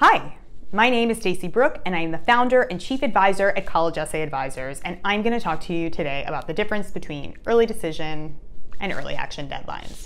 Hi, my name is Stacey Brook, and I am the founder and chief advisor at College Essay Advisors, and I'm going to talk to you today about the difference between early decision and early action deadlines.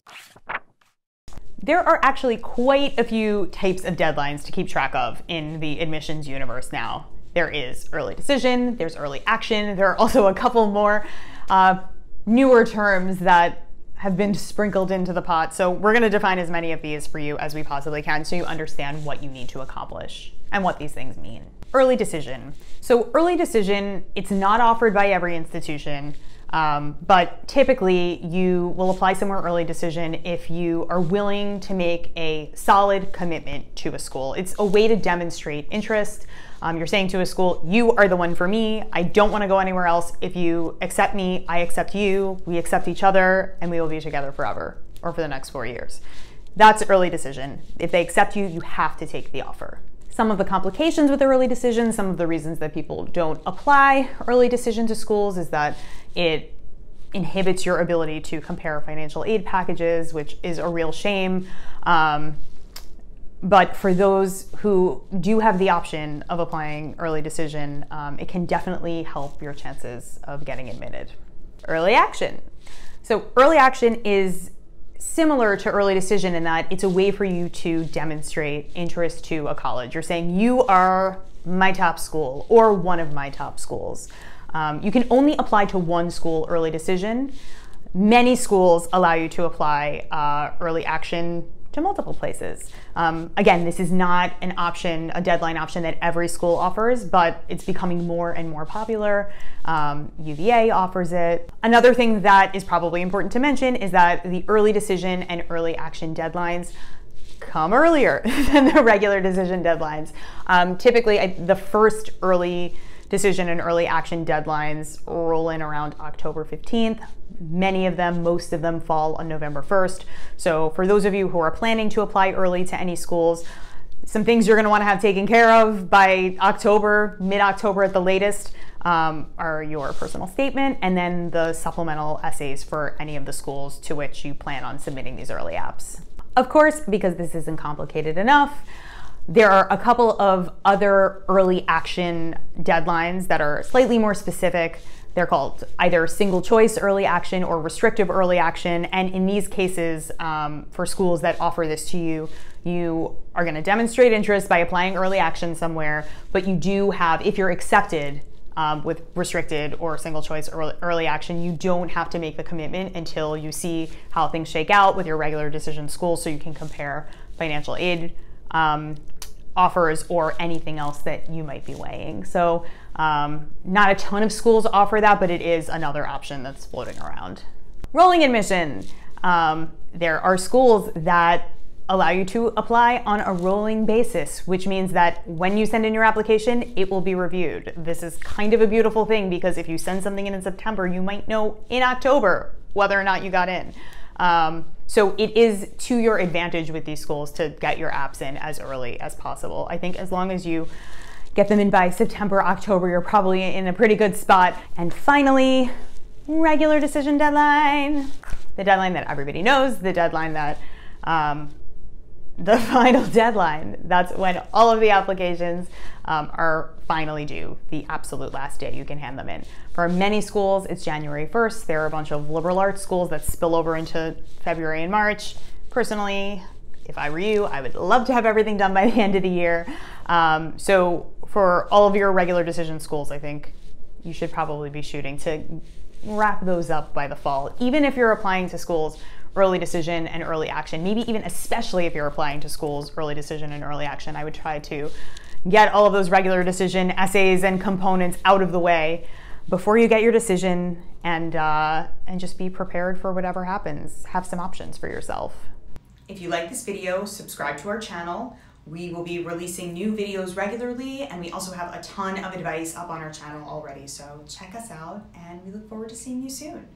There are actually quite a few types of deadlines to keep track of in the admissions universe now. There is early decision, there's early action, there are also a couple more uh, newer terms that have been sprinkled into the pot. So we're going to define as many of these for you as we possibly can so you understand what you need to accomplish and what these things mean. Early decision. So early decision, it's not offered by every institution. Um, but typically, you will apply somewhere early decision if you are willing to make a solid commitment to a school. It's a way to demonstrate interest. Um, you're saying to a school, you are the one for me. I don't want to go anywhere else. If you accept me, I accept you. We accept each other, and we will be together forever or for the next four years. That's early decision. If they accept you, you have to take the offer some of the complications with early decision, some of the reasons that people don't apply early decision to schools is that it inhibits your ability to compare financial aid packages, which is a real shame. Um, but for those who do have the option of applying early decision, um, it can definitely help your chances of getting admitted. Early action. So, early action is similar to early decision in that it's a way for you to demonstrate interest to a college. You're saying, you are my top school or one of my top schools. Um, you can only apply to one school early decision. Many schools allow you to apply uh, early action to multiple places. Um, again, this is not an option, a deadline option that every school offers, but it's becoming more and more popular. Um, UVA offers it. Another thing that is probably important to mention is that the early decision and early action deadlines come earlier than the regular decision deadlines. Um, typically, I, the first early decision and early action deadlines roll in around October 15th. Many of them, most of them fall on November 1st. So for those of you who are planning to apply early to any schools, some things you're going to want to have taken care of by October, mid-October at the latest, um, are your personal statement and then the supplemental essays for any of the schools to which you plan on submitting these early apps. Of course, because this isn't complicated enough, there are a couple of other early action deadlines that are slightly more specific. They're called either single choice early action or restrictive early action. And in these cases, um, for schools that offer this to you, you are going to demonstrate interest by applying early action somewhere, but you do have, if you're accepted um, with restricted or single choice early, early action, you don't have to make the commitment until you see how things shake out with your regular decision school so you can compare financial aid um, offers or anything else that you might be weighing. So um, not a ton of schools offer that, but it is another option that's floating around. Rolling admission. Um, there are schools that allow you to apply on a rolling basis, which means that when you send in your application, it will be reviewed. This is kind of a beautiful thing because if you send something in in September, you might know in October whether or not you got in. Um, so it is to your advantage with these schools to get your apps in as early as possible. I think as long as you get them in by September, October, you're probably in a pretty good spot. And finally, regular decision deadline, the deadline that everybody knows, the deadline that um, the final deadline. That's when all of the applications um, are finally due, the absolute last day you can hand them in. For many schools, it's January 1st. There are a bunch of liberal arts schools that spill over into February and March. Personally, if I were you, I would love to have everything done by the end of the year. Um, so for all of your regular decision schools, I think you should probably be shooting to wrap those up by the fall, even if you're applying to schools early decision and early action. Maybe even especially if you're applying to schools, early decision and early action, I would try to get all of those regular decision essays and components out of the way before you get your decision and, uh, and just be prepared for whatever happens. Have some options for yourself. If you like this video, subscribe to our channel. We will be releasing new videos regularly and we also have a ton of advice up on our channel already. So check us out and we look forward to seeing you soon.